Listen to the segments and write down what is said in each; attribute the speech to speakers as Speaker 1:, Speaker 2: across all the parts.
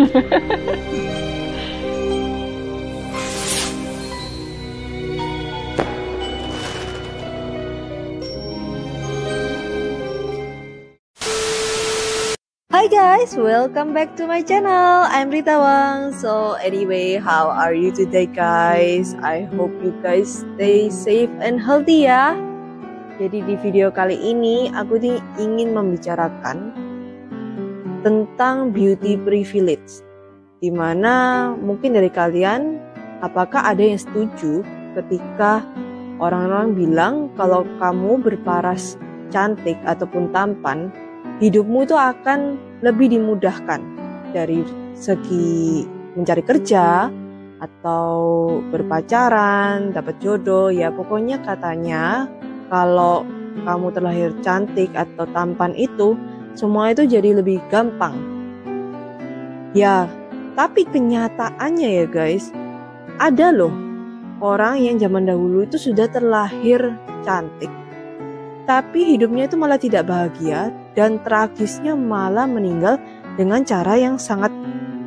Speaker 1: Hi guys, welcome back to my channel. I'm Rita Wang. So anyway, how are you today guys? I hope you guys stay safe and healthy ya. Jadi di video kali ini aku ingin membicarakan tentang beauty privilege. Di mana mungkin dari kalian apakah ada yang setuju ketika orang-orang bilang kalau kamu berparas cantik ataupun tampan hidupmu itu akan lebih dimudahkan dari segi mencari kerja atau berpacaran, dapat jodoh, ya pokoknya katanya kalau kamu terlahir cantik atau tampan itu semua itu jadi lebih gampang. Ya, tapi kenyataannya ya guys, ada loh orang yang zaman dahulu itu sudah terlahir cantik tapi hidupnya itu malah tidak bahagia dan tragisnya malah meninggal dengan cara yang sangat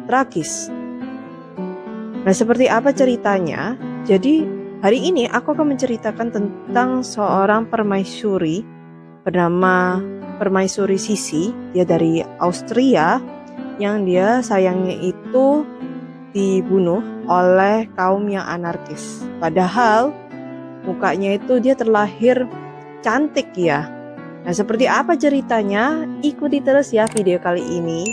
Speaker 1: tragis. Nah, seperti apa ceritanya? Jadi, hari ini aku akan menceritakan tentang seorang permaisuri bernama Permaisuri Sisi, dia dari Austria yang dia sayangnya itu dibunuh oleh kaum yang anarkis. Padahal mukanya itu dia terlahir cantik ya. Nah, seperti apa ceritanya? Ikuti terus ya video kali ini.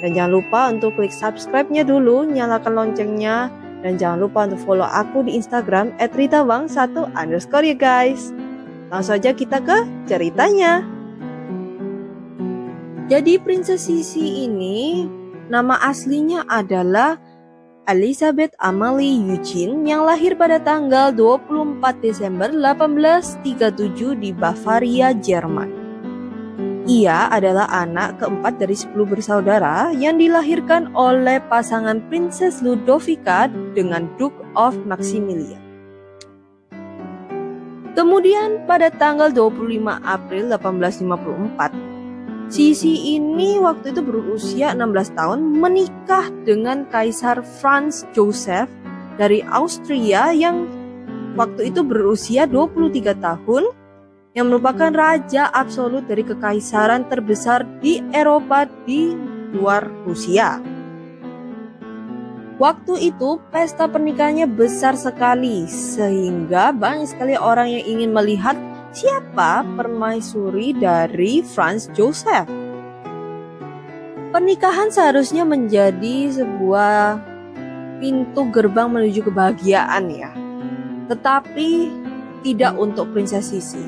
Speaker 1: Dan jangan lupa untuk klik subscribe-nya dulu, nyalakan loncengnya, dan jangan lupa untuk follow aku di Instagram @ritawang1 underscore ya guys. Langsung saja kita ke ceritanya. Jadi Princess Sisi ini nama aslinya adalah Elizabeth Amalie Eugene yang lahir pada tanggal 24 Desember 1837 di Bavaria, Jerman. Ia adalah anak keempat dari 10 bersaudara yang dilahirkan oleh pasangan Princess Ludovica dengan Duke of Maximilian. Kemudian pada tanggal 25 April 1854, Sisi ini waktu itu berusia 16 tahun menikah dengan Kaisar Franz Joseph dari Austria yang waktu itu berusia 23 tahun yang merupakan raja absolut dari kekaisaran terbesar di Eropa di luar Rusia. Waktu itu pesta pernikahannya besar sekali sehingga banyak sekali orang yang ingin melihat siapa permaisuri dari Franz Joseph. Pernikahan seharusnya menjadi sebuah pintu gerbang menuju kebahagiaan ya. Tetapi tidak untuk Princess Sisi.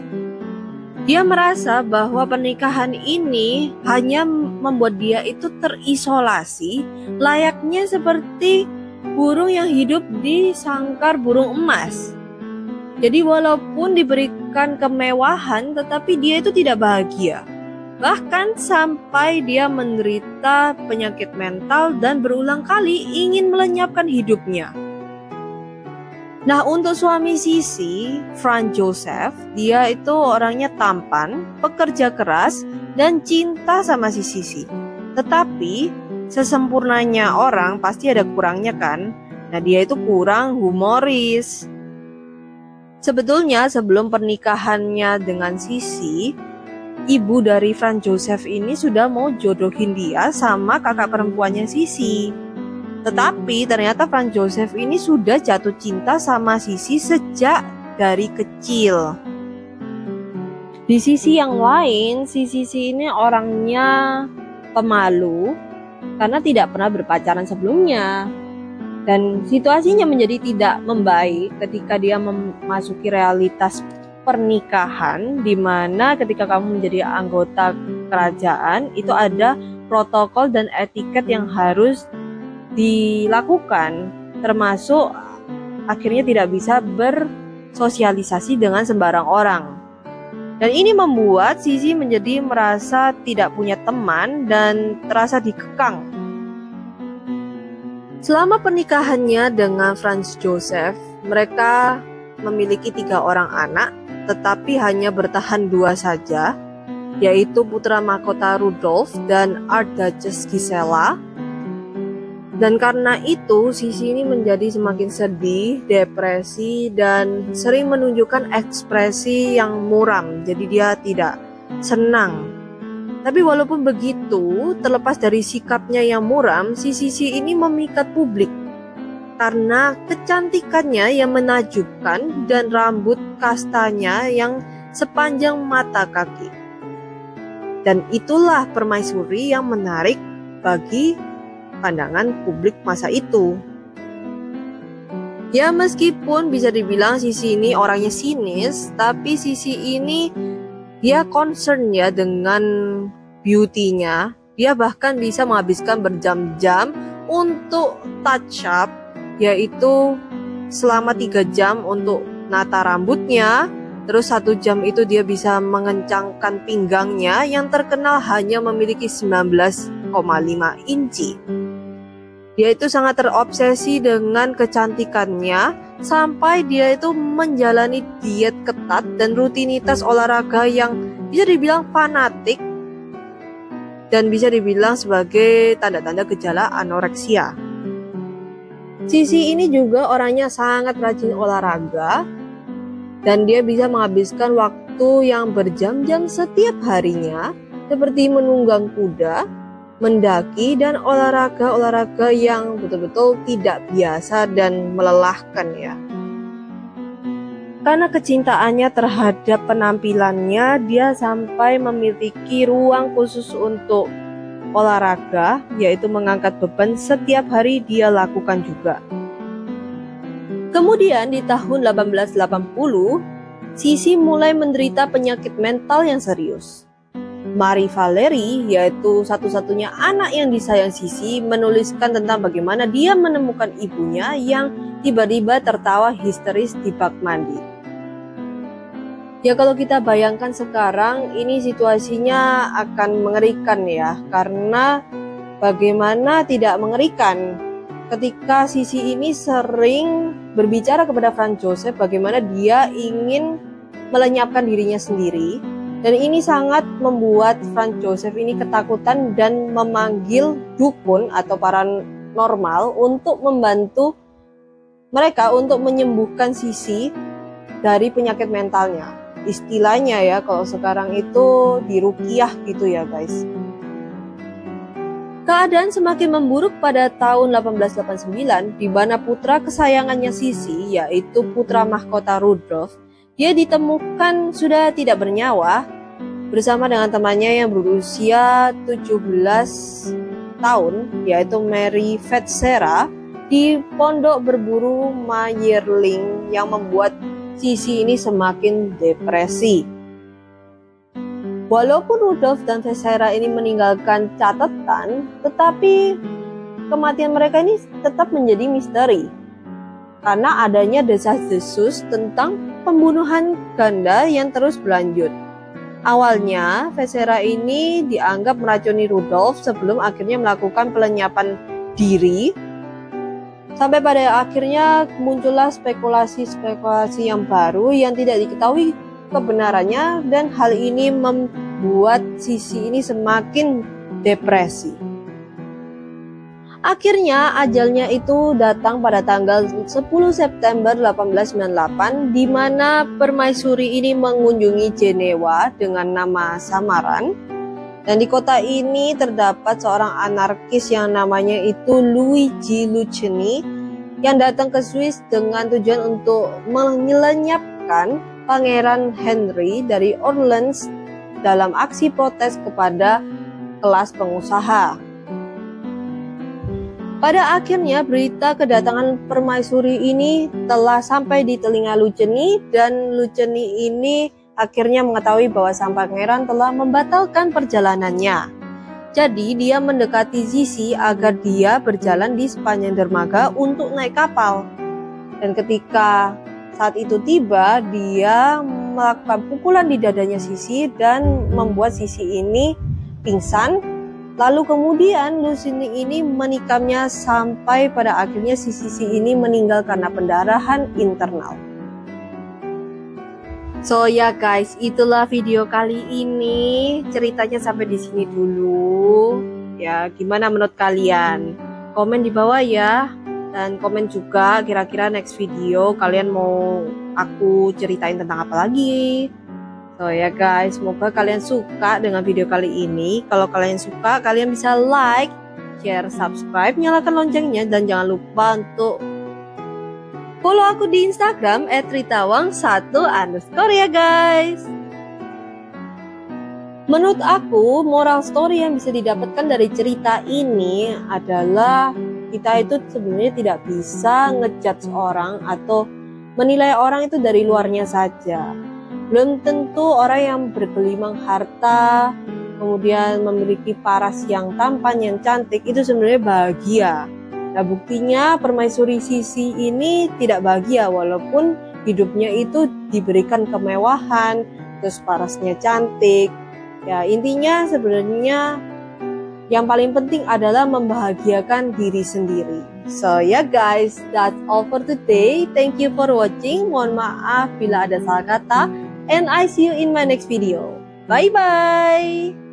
Speaker 1: Dia merasa bahwa pernikahan ini hanya membuat dia itu terisolasi layaknya seperti burung yang hidup di sangkar burung emas. Jadi walaupun diberikan kemewahan tetapi dia itu tidak bahagia. Bahkan sampai dia menderita penyakit mental dan berulang kali ingin melenyapkan hidupnya. Nah untuk suami Sisi, Franz Joseph, dia itu orangnya tampan, pekerja keras, dan cinta sama si Sisi. Tetapi sesempurnanya orang pasti ada kurangnya kan? Nah dia itu kurang humoris, Sebetulnya sebelum pernikahannya dengan Sisi, ibu dari Franz Joseph ini sudah mau jodohin dia sama kakak perempuannya Sisi. Tetapi ternyata Franz Joseph ini sudah jatuh cinta sama Sisi sejak dari kecil. Di sisi yang lain, si Sisi ini orangnya pemalu karena tidak pernah berpacaran sebelumnya dan situasinya menjadi tidak membaik ketika dia memasuki realitas pernikahan di mana ketika kamu menjadi anggota kerajaan itu ada protokol dan etiket yang harus dilakukan termasuk akhirnya tidak bisa bersosialisasi dengan sembarang orang. Dan ini membuat Sisi menjadi merasa tidak punya teman dan terasa dikekang Selama pernikahannya dengan Franz Joseph, mereka memiliki tiga orang anak, tetapi hanya bertahan dua saja, yaitu putra mahkota Rudolf dan Archduchess Gisela. Dan karena itu, Sisi ini menjadi semakin sedih, depresi, dan sering menunjukkan ekspresi yang muram. Jadi dia tidak senang. Tapi walaupun begitu, terlepas dari sikapnya yang muram, si Sisi ini memikat publik karena kecantikannya yang menajubkan dan rambut kastanya yang sepanjang mata kaki. Dan itulah permaisuri yang menarik bagi pandangan publik masa itu. Ya meskipun bisa dibilang Sisi ini orangnya sinis, tapi Sisi ini dia concern ya dengan beauty-nya. Dia bahkan bisa menghabiskan berjam-jam untuk touch up, yaitu selama tiga jam untuk nata rambutnya, Terus satu jam itu dia bisa mengencangkan pinggangnya yang terkenal hanya memiliki 19,5 inci. Dia itu sangat terobsesi dengan kecantikannya sampai dia itu menjalani diet ketat dan rutinitas olahraga yang bisa dibilang fanatik dan bisa dibilang sebagai tanda-tanda gejala anoreksia. Sisi ini juga orangnya sangat rajin olahraga dan dia bisa menghabiskan waktu yang berjam-jam setiap harinya seperti menunggang kuda, mendaki dan olahraga-olahraga yang betul-betul tidak biasa dan melelahkan ya. Karena kecintaannya terhadap penampilannya, dia sampai memiliki ruang khusus untuk olahraga, yaitu mengangkat beban setiap hari dia lakukan juga. Kemudian di tahun 1880, Sisi mulai menderita penyakit mental yang serius. Marie Valerie, yaitu satu-satunya anak yang disayang Sisi, menuliskan tentang bagaimana dia menemukan ibunya yang tiba-tiba tertawa histeris di bak mandi. Ya kalau kita bayangkan sekarang ini situasinya akan mengerikan ya karena bagaimana tidak mengerikan ketika Sisi ini sering berbicara kepada Franz Joseph bagaimana dia ingin melenyapkan dirinya sendiri dan ini sangat membuat Franz Joseph ini ketakutan dan memanggil dukun atau paranormal untuk membantu mereka untuk menyembuhkan Sisi dari penyakit mentalnya. Istilahnya ya kalau sekarang itu dirukiah gitu ya guys. Keadaan semakin memburuk pada tahun 1889 di mana putra kesayangannya Sisi yaitu putra mahkota Rudolf dia ditemukan sudah tidak bernyawa bersama dengan temannya yang berusia 17 tahun yaitu Mary Fetsera di pondok berburu Mayerling yang membuat Sisi ini semakin depresi. Walaupun Rudolf dan Vesera ini meninggalkan catatan, tetapi kematian mereka ini tetap menjadi misteri. Karena adanya desas-desus tentang pembunuhan ganda yang terus berlanjut. Awalnya, Vesera ini dianggap meracuni Rudolf sebelum akhirnya melakukan pelenyapan diri. Sampai pada akhirnya muncullah spekulasi-spekulasi yang baru yang tidak diketahui kebenarannya dan hal ini membuat sisi ini semakin depresi. Akhirnya ajalnya itu datang pada tanggal 10 September 1898 di mana permaisuri ini mengunjungi Jenewa dengan nama samaran. Dan di kota ini terdapat seorang anarkis yang namanya itu Luigi Luceni yang datang ke Swiss dengan tujuan untuk menyelenyapkan Pangeran Henry dari Orleans dalam aksi protes kepada kelas pengusaha. Pada akhirnya berita kedatangan permaisuri ini telah sampai di telinga Luceni dan Luceni ini akhirnya mengetahui bahwa sang pangeran telah membatalkan perjalanannya. Jadi dia mendekati Zizi agar dia berjalan di sepanjang dermaga untuk naik kapal. Dan ketika saat itu tiba, dia melakukan pukulan di dadanya Sisi dan membuat Sisi ini pingsan. Lalu kemudian Lucini ini menikamnya sampai pada akhirnya si Sisi ini meninggal karena pendarahan internal. So ya guys, itulah video kali ini. Ceritanya sampai di sini dulu. Ya, gimana menurut kalian? komen di bawah ya dan komen juga kira-kira next video kalian mau aku ceritain tentang apa lagi So ya guys, semoga kalian suka dengan video kali ini. Kalau kalian suka, kalian bisa like, share, subscribe, nyalakan loncengnya, dan jangan lupa untuk follow aku di Instagram @ritawang1 underscore ya guys. Menurut aku, moral story yang bisa didapatkan dari cerita ini adalah kita itu sebenarnya tidak bisa ngejudge orang atau menilai orang itu dari luarnya saja belum tentu orang yang bergelimang harta, kemudian memiliki paras yang tampan, yang cantik, itu sebenarnya bahagia. Nah buktinya permaisuri Sisi ini tidak bahagia walaupun hidupnya itu diberikan kemewahan, terus parasnya cantik. Ya intinya sebenarnya yang paling penting adalah membahagiakan diri sendiri. So ya yeah guys, that's all for today. Thank you for watching. Mohon maaf bila ada salah kata and I see you in my next video. Bye bye!